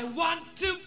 I want to